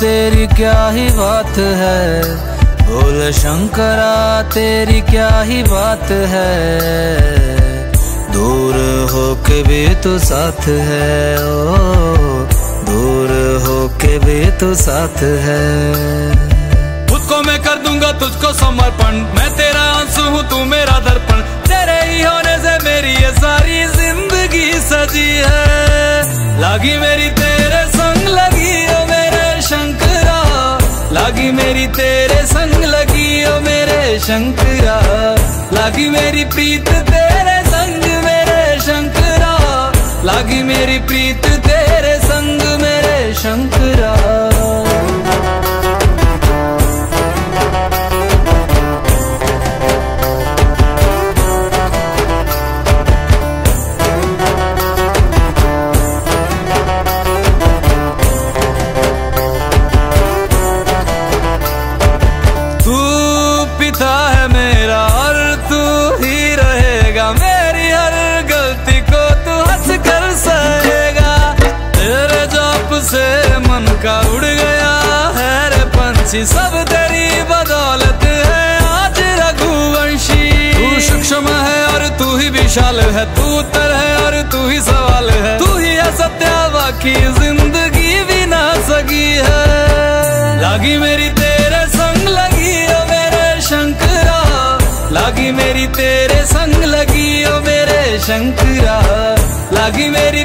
तेरी क्या ही बात है? बोल शंकरा, तेरी क्या ही बात है? दूर हो के भी तू साथ है, ओ, दूर हो के भी तो साथ है। खुद को मैं कर दूँगा तुझको समर्पण, मैं तेरा आँसू हूँ, तू मेरा दर्पण। तेरे ही होने से मेरी ये सारी ज़िंदगी सजी है। लागी मेरी लागी मेरी तेरे संग लगी ओ मेरे शंकरा। लागी मेरी प्रीत तेरे संग मेरे शंकरा। लागी मेरी प्रीत तेरे मन का उड़ गया है रे पंछी, सब तेरी बदौलत है। आज रघुवंशी, तू सूक्ष्म है और तू ही विशाल है। तू उत्तर है और तू ही सवाल है। तू ही है सत्या बाकी ज़िंदगी भी ना सकी है। लागी मेरी तेरे संग लगी ओ मेरे शंकरा। लागी मेरी तेरे संग लगी ओ मेरे शंकरा। लागी मेरी